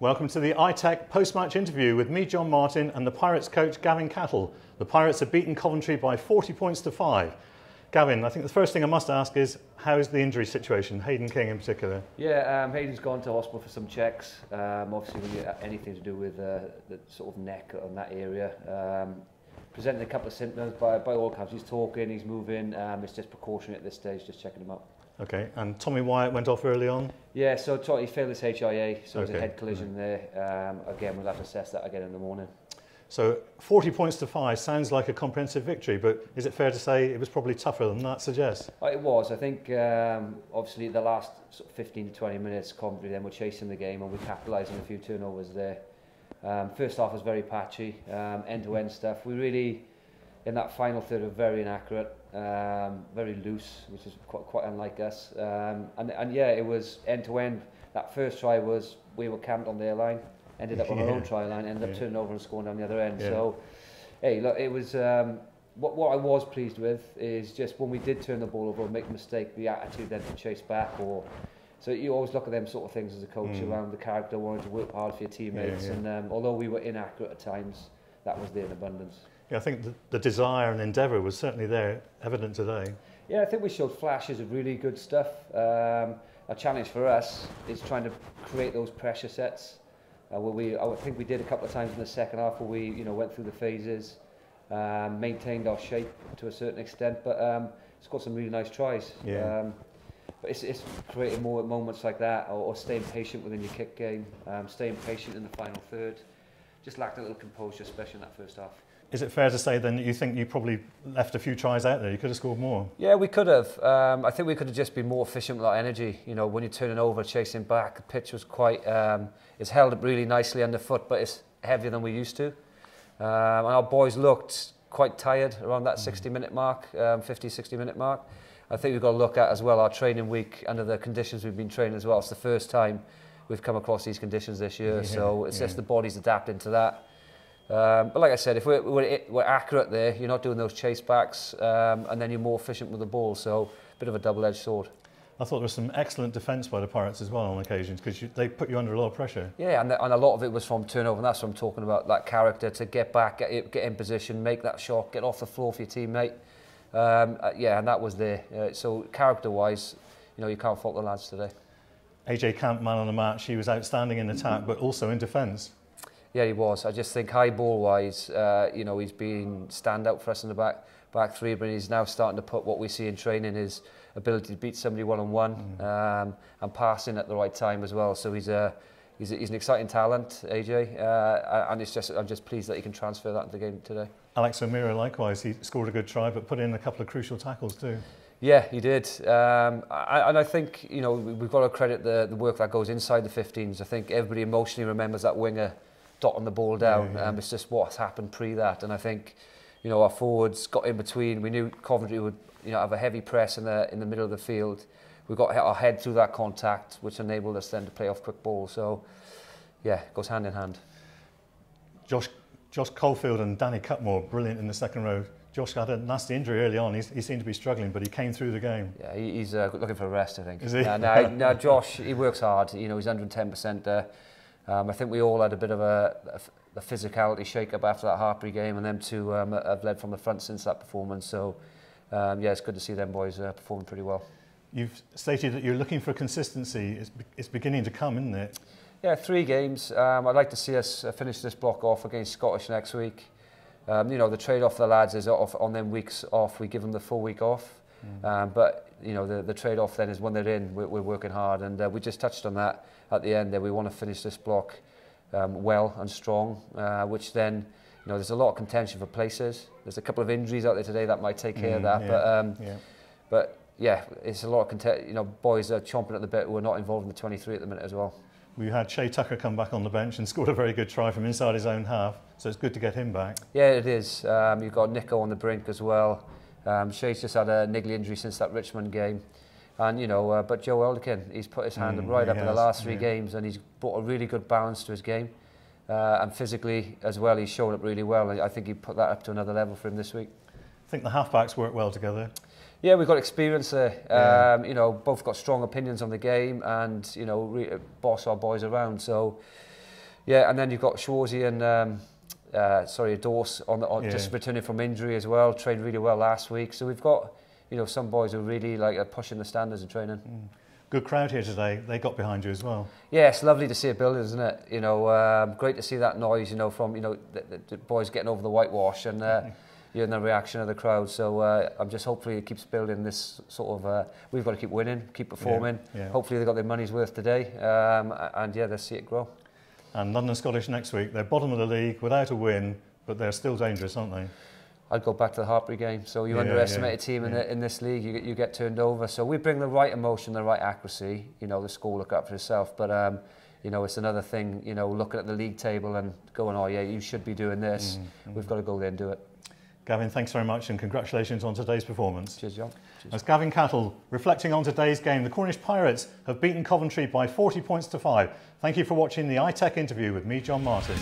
Welcome to the ITEC post-match interview with me, John Martin, and the Pirates coach, Gavin Cattle. The Pirates have beaten Coventry by 40 points to 5. Gavin, I think the first thing I must ask is, how's the injury situation, Hayden King in particular? Yeah, um, Hayden's gone to hospital for some checks. Um, obviously, when you anything to do with uh, the sort of neck on that area. Um, presenting a couple of symptoms, by, by all accounts, he's talking, he's moving. Um, it's just precautionary at this stage, just checking him out. Okay, and Tommy Wyatt went off early on? Yeah, so he failed his HIA, so okay. there's a head collision right. there. Um, again, we'll have to assess that again in the morning. So 40 points to five sounds like a comprehensive victory, but is it fair to say it was probably tougher than that suggests? Uh, it was. I think um, obviously the last sort of 15 to 20 minutes, Coventry then were chasing the game and we capitalised on a few turnovers there. Um, first half was very patchy, um, end-to-end -end stuff. We really, in that final third, were very inaccurate, um, very loose, which is quite, quite unlike us. Um, and, and yeah, it was end-to-end. That first try was we were camped on their line ended up on yeah. our own try line, ended up turning over and scoring down the other end. Yeah. So, hey, look, it was. Um, what, what I was pleased with is just when we did turn the ball over and make a mistake, the attitude then to chase back or. So you always look at them sort of things as a coach mm. around the character, wanting to work hard for your teammates. Yeah, yeah. And um, although we were inaccurate at times, that was there in abundance. Yeah, I think the, the desire and endeavour was certainly there, evident today. Yeah, I think we showed flashes of really good stuff. Um, a challenge for us is trying to create those pressure sets uh, where we, I think we did a couple of times in the second half where we, you know, went through the phases, um, maintained our shape to a certain extent, but um, it's got some really nice tries. Yeah. Um, but it's, it's creating more moments like that, or, or staying patient within your kick game, um, staying patient in the final third. Just lacked a little composure, especially in that first half. Is it fair to say then that you think you probably left a few tries out there? You could have scored more. Yeah, we could have. Um, I think we could have just been more efficient with our energy. You know, when you're turning over, chasing back, the pitch was quite. Um, it's held up really nicely underfoot, but it's heavier than we used to. Um, and our boys looked quite tired around that 60 mm. mark, um, 50, 60 minute mark. I think we've got to look at as well our training week under the conditions we've been training as well. It's the first time we've come across these conditions this year, yeah, so it's yeah. just the body's adapting to that. Um, but like I said, if we're, we're, we're accurate there, you're not doing those chase backs, um, and then you're more efficient with the ball. So a bit of a double-edged sword. I thought there was some excellent defence by the Pirates as well on occasions because they put you under a lot of pressure. Yeah, and, the, and a lot of it was from turnover, and that's what I'm talking about. That character to get back, get, get in position, make that shot, get off the floor for your teammate. Um, uh, yeah, and that was there. Uh, so character-wise, you know, you can't fault the lads today. AJ Camp, man on the match, he was outstanding in attack, but also in defence. Yeah, he was. I just think high ball wise, uh, you know, he's been standout for us in the back back three, but he's now starting to put what we see in training his ability to beat somebody one on one um, and passing at the right time as well. So he's a he's, a, he's an exciting talent, AJ, uh, and it's just I'm just pleased that he can transfer that into the game today. Alex O'Meara, likewise, he scored a good try, but put in a couple of crucial tackles too. Yeah, he did. Um, I, and I think, you know, we've got to credit the, the work that goes inside the 15s. I think everybody emotionally remembers that winger dotting the ball down. Yeah, yeah. Um, it's just what's happened pre that. And I think, you know, our forwards got in between. We knew Coventry would, you know, have a heavy press in the in the middle of the field. We got our head through that contact, which enabled us then to play off quick ball. So, yeah, it goes hand in hand. Josh, Josh Caulfield and Danny Cutmore, brilliant in the second row. Josh had a nasty injury early on. He's, he seemed to be struggling, but he came through the game. Yeah, he, he's uh, looking for a rest, I think. Is he? Uh, no, no, Josh, he works hard. You know, he's 110% there. Um, I think we all had a bit of a, a, a physicality shake-up after that Harpy game, and them two um, have led from the front since that performance. So, um, yeah, it's good to see them boys uh, performing pretty well. You've stated that you're looking for consistency. It's, it's beginning to come, isn't it? Yeah, three games. Um, I'd like to see us uh, finish this block off against Scottish next week. Um, you know, the trade-off for the lads is off on them weeks off. We give them the full week off. Mm. Um, but you know, the, the trade-off then is when they're in, we're, we're working hard, and uh, we just touched on that at the end. There, we want to finish this block um, well and strong, uh, which then, you know, there's a lot of contention for places. There's a couple of injuries out there today that might take care mm, of that, yeah, but um, yeah. but yeah, it's a lot of content. You know, boys are chomping at the bit who are not involved in the 23 at the minute as well. We had Shay Tucker come back on the bench and scored a very good try from inside his own half, so it's good to get him back. Yeah, it is. Um, you've got Nico on the brink as well. Um, Shay's just had a niggly injury since that Richmond game. And, you know, uh, but Joe Elderkin, he's put his hand mm, right up has, in the last three yeah. games and he's brought a really good balance to his game. Uh, and physically as well, he's shown up really well. I think he put that up to another level for him this week. I think the halfbacks work well together. Yeah, we've got experience there. Yeah. Um, you know, both got strong opinions on the game and, you know, boss our boys around. So, Yeah, and then you've got Schwarzy and um, uh, sorry, Dorse on, on Yeah. just returning from injury as well. Trained really well last week, so we've got you know some boys who really like are pushing the standards of training. Good crowd here today. They got behind you as well. Yeah, it's lovely to see a building, isn't it? You know, um, great to see that noise. You know, from you know the, the, the boys getting over the whitewash and. Uh, you know, the reaction of the crowd. So uh, I'm just hopefully it keeps building this sort of. Uh, we've got to keep winning, keep performing. yeah. Hopefully they got their money's worth today, um, and yeah, let's see it grow. And London Scottish next week. They're bottom of the league without a win, but they're still dangerous, aren't they? I'd go back to the Hartpury game. So you Yeah, underestimate yeah, a team in, yeah. the, in this league, you, get- you get turned over. So we bring the right emotion, the right accuracy. You know, the score look up for itself. But um, you know, it's another thing. You know, looking at the league table and going, oh yeah, you should be doing this. Mm, We've got to go there and do it. Gavin, thanks very much and congratulations on today's performance. Cheers, John. Cheers. As Gavin Cattle, reflecting on today's game, the Cornish Pirates have beaten Coventry by 40 points to 5. Thank you for watching the ITEC interview with me, John Martin.